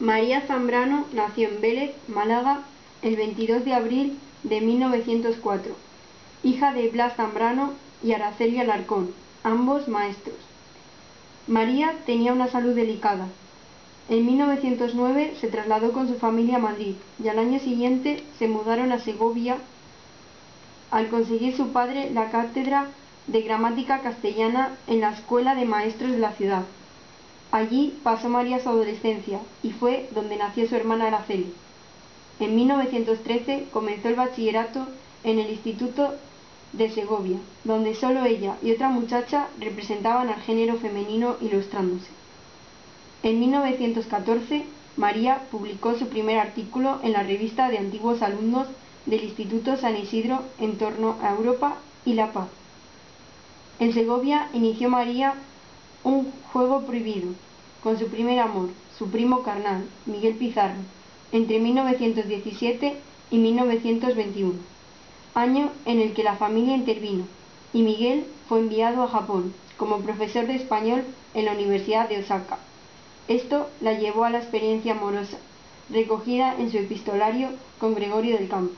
María Zambrano nació en Vélez, Málaga, el 22 de abril de 1904, hija de Blas Zambrano y Araceli Alarcón, ambos maestros. María tenía una salud delicada. En 1909 se trasladó con su familia a Madrid y al año siguiente se mudaron a Segovia al conseguir su padre la cátedra de gramática castellana en la Escuela de Maestros de la ciudad. Allí pasó María su adolescencia y fue donde nació su hermana Araceli. En 1913 comenzó el bachillerato en el Instituto de Segovia, donde solo ella y otra muchacha representaban al género femenino ilustrándose. En 1914, María publicó su primer artículo en la revista de antiguos alumnos del Instituto San Isidro en torno a Europa y la paz. En Segovia inició María un juego prohibido con su primer amor, su primo carnal, Miguel Pizarro, entre 1917 y 1921, año en el que la familia intervino y Miguel fue enviado a Japón como profesor de español en la Universidad de Osaka. Esto la llevó a la experiencia amorosa, recogida en su epistolario con Gregorio del Campo.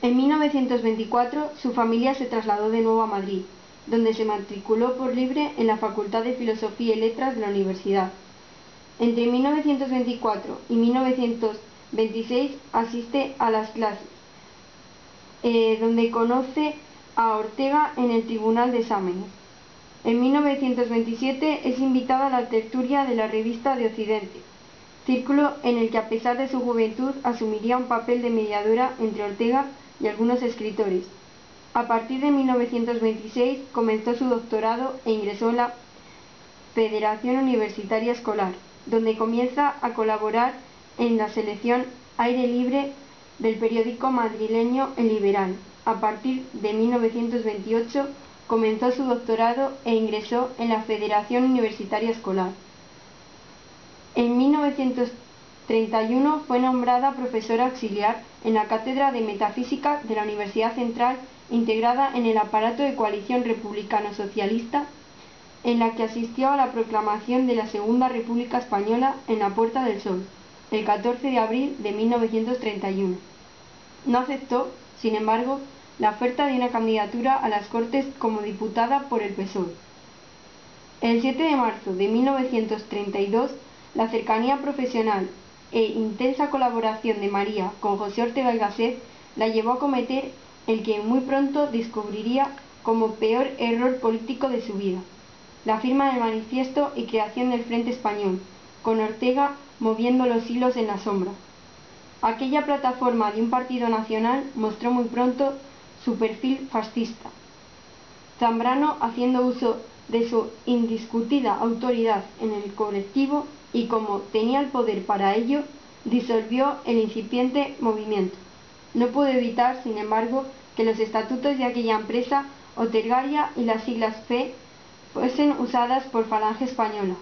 En 1924 su familia se trasladó de nuevo a Madrid, donde se matriculó por libre en la Facultad de Filosofía y Letras de la Universidad. Entre 1924 y 1926 asiste a las clases, eh, donde conoce a Ortega en el Tribunal de Exámenes. En 1927 es invitada a la tertulia de la revista de Occidente, círculo en el que a pesar de su juventud asumiría un papel de mediadora entre Ortega y algunos escritores. A partir de 1926 comenzó su doctorado e ingresó en la Federación Universitaria Escolar, donde comienza a colaborar en la selección Aire Libre del periódico madrileño El Liberal. A partir de 1928 comenzó su doctorado e ingresó en la Federación Universitaria Escolar. En 1931 fue nombrada profesora auxiliar en la Cátedra de Metafísica de la Universidad Central integrada en el aparato de coalición republicano-socialista, en la que asistió a la proclamación de la Segunda República Española en la Puerta del Sol, el 14 de abril de 1931. No aceptó, sin embargo, la oferta de una candidatura a las Cortes como diputada por el PSOE. El 7 de marzo de 1932, la cercanía profesional e intensa colaboración de María con José Ortega y Gasset la llevó a cometer el que muy pronto descubriría como peor error político de su vida, la firma del manifiesto y creación del Frente Español, con Ortega moviendo los hilos en la sombra. Aquella plataforma de un partido nacional mostró muy pronto su perfil fascista. Zambrano, haciendo uso de su indiscutida autoridad en el colectivo y como tenía el poder para ello, disolvió el incipiente movimiento. No pudo evitar, sin embargo, que los estatutos de aquella empresa Otergaria y las siglas FE fuesen usadas por Falange Española.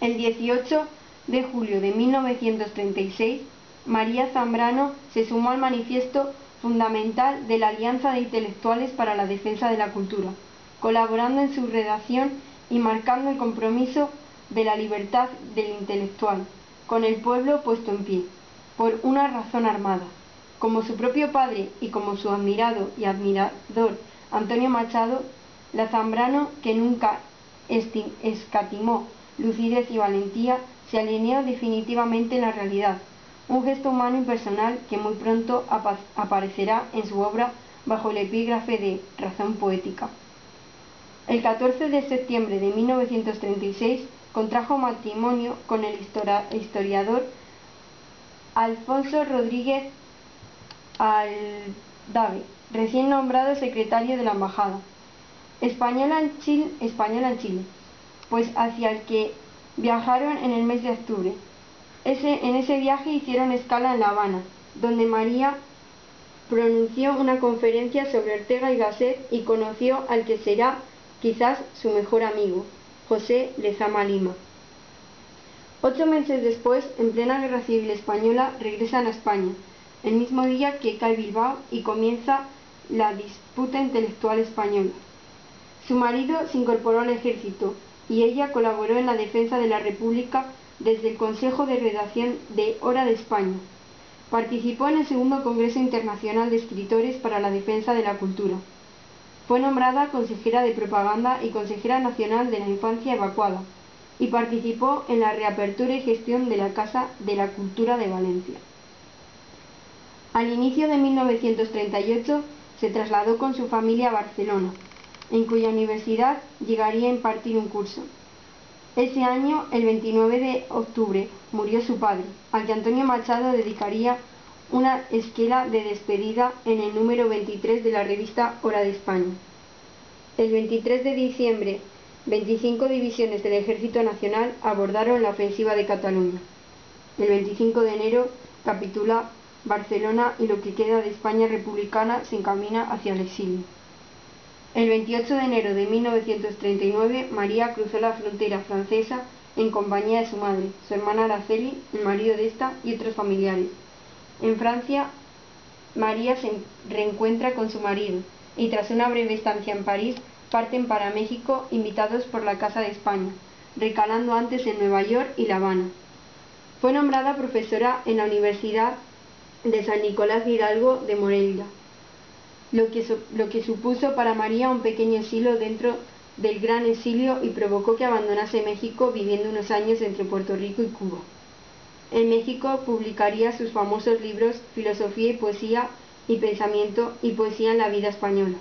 El 18 de julio de 1936, María Zambrano se sumó al manifiesto fundamental de la Alianza de Intelectuales para la Defensa de la Cultura, colaborando en su redacción y marcando el compromiso de la libertad del intelectual, con el pueblo puesto en pie, por una razón armada. Como su propio padre y como su admirado y admirador Antonio Machado, la Zambrano, que nunca escatimó lucidez y valentía, se alineó definitivamente en la realidad, un gesto humano y personal que muy pronto aparecerá en su obra bajo el epígrafe de Razón Poética. El 14 de septiembre de 1936 contrajo matrimonio con el historiador Alfonso Rodríguez Aldave, recién nombrado secretario de la Embajada española en Chile, española en Chile pues hacia el que viajaron en el mes de octubre. Ese, en ese viaje hicieron escala en La Habana, donde María pronunció una conferencia sobre Ortega y Gasset y conoció al que será quizás su mejor amigo, José Lezama Lima. Ocho meses después, en plena guerra civil española, regresan a España, el mismo día que cae Bilbao y comienza la disputa intelectual española. Su marido se incorporó al ejército y ella colaboró en la defensa de la República desde el Consejo de Redacción de Hora de España. Participó en el segundo Congreso Internacional de Escritores para la Defensa de la Cultura. Fue nombrada consejera de propaganda y consejera nacional de la infancia evacuada y participó en la reapertura y gestión de la Casa de la Cultura de Valencia. Al inicio de 1938 se trasladó con su familia a Barcelona, en cuya universidad llegaría a impartir un curso. Ese año, el 29 de octubre, murió su padre, al que Antonio Machado dedicaría una esquela de despedida en el número 23 de la revista Hora de España. El 23 de diciembre, 25 divisiones del Ejército Nacional abordaron la ofensiva de Cataluña. El 25 de enero capitula Barcelona y lo que queda de España republicana se encamina hacia el exilio. El 28 de enero de 1939, María cruzó la frontera francesa en compañía de su madre, su hermana Araceli, el marido de esta y otros familiares. En Francia, María se reencuentra con su marido y tras una breve estancia en París parten para México invitados por la Casa de España, recalando antes en Nueva York y La Habana. Fue nombrada profesora en la Universidad de San Nicolás Hidalgo de Morelia lo que, lo que supuso para María un pequeño exilio dentro del gran exilio y provocó que abandonase México viviendo unos años entre Puerto Rico y Cuba. En México publicaría sus famosos libros Filosofía y Poesía y Pensamiento y Poesía en la Vida Española.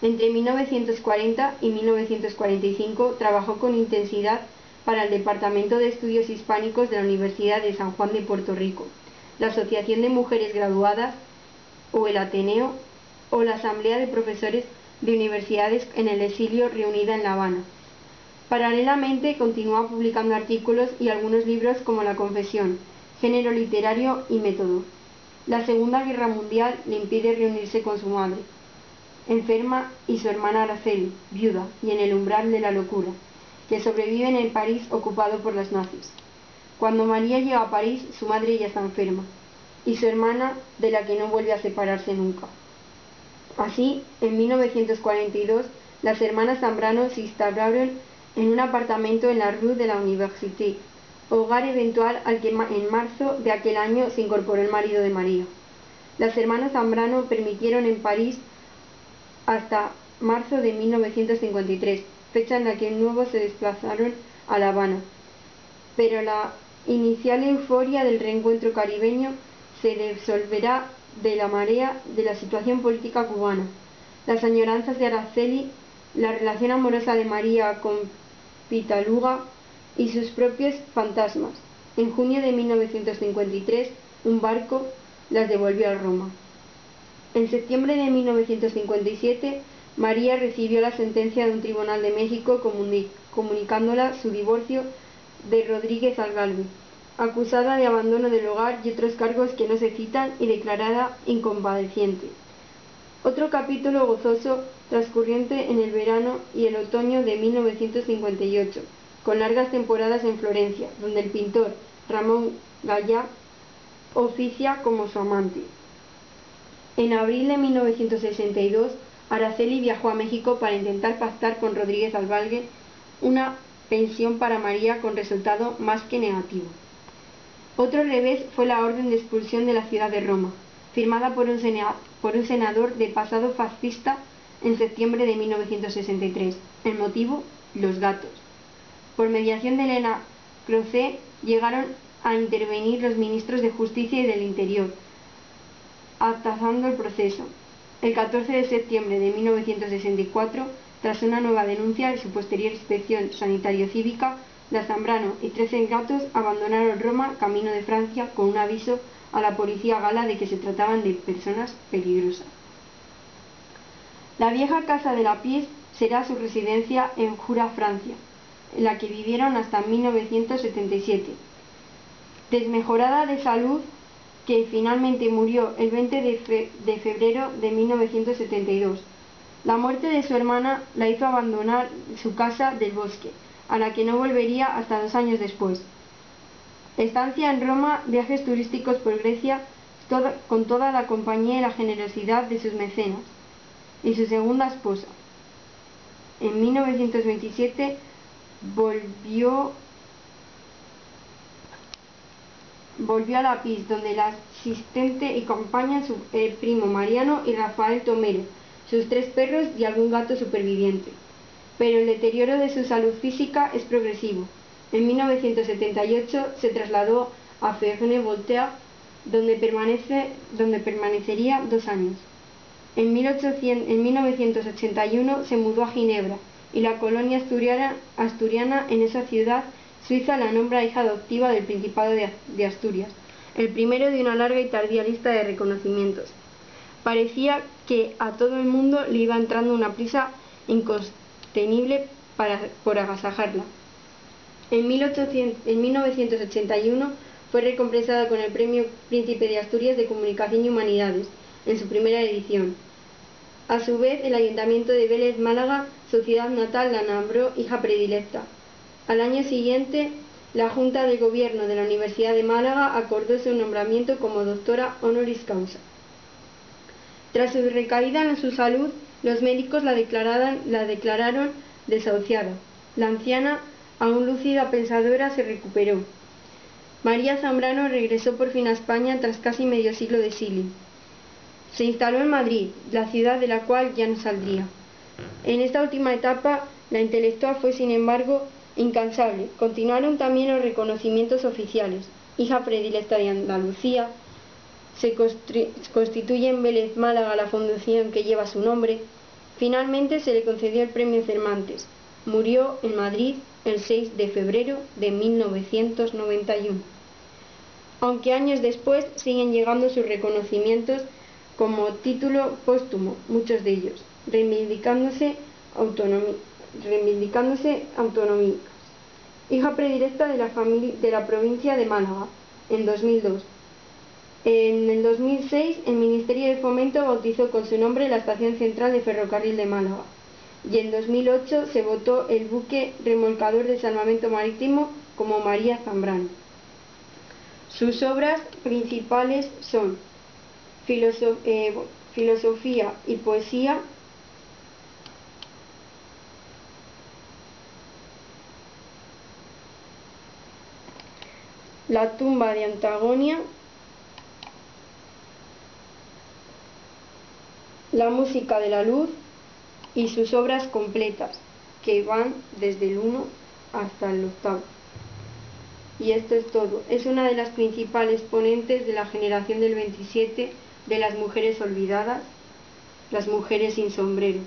Entre 1940 y 1945 trabajó con intensidad para el Departamento de Estudios Hispánicos de la Universidad de San Juan de Puerto Rico, la Asociación de Mujeres Graduadas o el Ateneo o la Asamblea de Profesores de Universidades en el exilio reunida en La Habana. Paralelamente continúa publicando artículos y algunos libros como La Confesión, Género Literario y Método. La Segunda Guerra Mundial le impide reunirse con su madre, enferma, y su hermana Araceli, viuda y en el umbral de la locura, que sobreviven en París ocupado por las nazis. Cuando María llega a París, su madre ya está enferma, y su hermana, de la que no vuelve a separarse nunca. Así, en 1942, las hermanas Zambrano se instalaron en un apartamento en la Rue de la Université, hogar eventual al que en marzo de aquel año se incorporó el marido de María. Las hermanas Zambrano permitieron en París hasta marzo de 1953, fecha en la que nuevo se desplazaron a La Habana. Pero la inicial euforia del reencuentro caribeño se disolverá de la marea de la situación política cubana, las añoranzas de Araceli, la relación amorosa de María con Pitaluga y sus propios fantasmas. En junio de 1953, un barco las devolvió a Roma. En septiembre de 1957, María recibió la sentencia de un tribunal de México comunicándola su divorcio de Rodríguez Algalve acusada de abandono del hogar y otros cargos que no se citan y declarada incompadeciente. Otro capítulo gozoso transcurriente en el verano y el otoño de 1958, con largas temporadas en Florencia, donde el pintor Ramón Gallá oficia como su amante. En abril de 1962, Araceli viajó a México para intentar pactar con Rodríguez Albalgue una pensión para María con resultado más que negativo. Otro revés fue la orden de expulsión de la ciudad de Roma, firmada por un, senador de pasado fascista en septiembre de 1963. El motivo, los gatos. Por mediación de Elena Crocé llegaron a intervenir los ministros de Justicia y del Interior, atazando el proceso. El 14 de septiembre de 1964, tras una nueva denuncia de su posterior inspección sanitario-cívica, la Zambrano y trece gatos abandonaron Roma camino de Francia con un aviso a la policía gala de que se trataban de personas peligrosas. La vieja casa de la Pies será su residencia en Jura, Francia, en la que vivieron hasta 1977. Desmejorada de salud, que finalmente murió el 20 de, de febrero de 1972. La muerte de su hermana la hizo abandonar su casa del bosque a la que no volvería hasta dos años después. Estancia en Roma, viajes turísticos por Grecia, con toda la compañía y la generosidad de sus mecenas, y su segunda esposa. En 1927 volvió a la PIS, donde la asistente y acompañan su primo Mariano y Rafael Tomero, sus tres perros y algún gato superviviente. Pero el deterioro de su salud física es progresivo. En 1978 se trasladó a Ferney-Voltaire, donde, donde permanecería dos años. En, 1800, en 1981 se mudó a Ginebra y la colonia asturiana, asturiana en esa ciudad Suiza la nombra hija adoptiva del Principado de Asturias, el primero de una larga y tardía lista de reconocimientos. Parecía que a todo el mundo le iba entrando una prisa incontenible para, por agasajarla. En, 1800, en 1981 fue recompensada con el Premio Príncipe de Asturias de Comunicación y Humanidades, en su primera edición. A su vez, el Ayuntamiento de Vélez Málaga, su ciudad natal, la nombró hija predilecta. Al año siguiente, la Junta de Gobierno de la Universidad de Málaga acordó su nombramiento como doctora honoris causa. Tras su recaída en su salud, los médicos la, la declararon desahuciada. La anciana, aún lúcida pensadora, se recuperó. María Zambrano regresó por fin a España tras casi medio siglo de exilio. Se instaló en Madrid, la ciudad de la cual ya no saldría. En esta última etapa, la intelectual fue, sin embargo, Incansable. Continuaron también los reconocimientos oficiales. Hija predilecta de Andalucía. Se constituye en Vélez Málaga la fundación que lleva su nombre. Finalmente se le concedió el premio Cervantes. Murió en Madrid el 6 de febrero de 1991. Aunque años después siguen llegando sus reconocimientos como título póstumo, muchos de ellos, reivindicándose reivindicándose. Hija predilecta de la, de la provincia de Málaga, en 2002. En el 2006, el Ministerio de Fomento bautizó con su nombre la Estación Central de Ferrocarril de Málaga. Y en 2008 se votó el buque remolcador de salvamento marítimo como María Zambrano. Sus obras principales son eh, Filosofía y Poesía, La tumba de Antagonia, La música de la luz y sus obras completas, que van desde el 1 hasta el octavo. Y esto es todo. Es una de las principales ponentes de la generación del 27 de las mujeres olvidadas, las mujeres sin sombrero.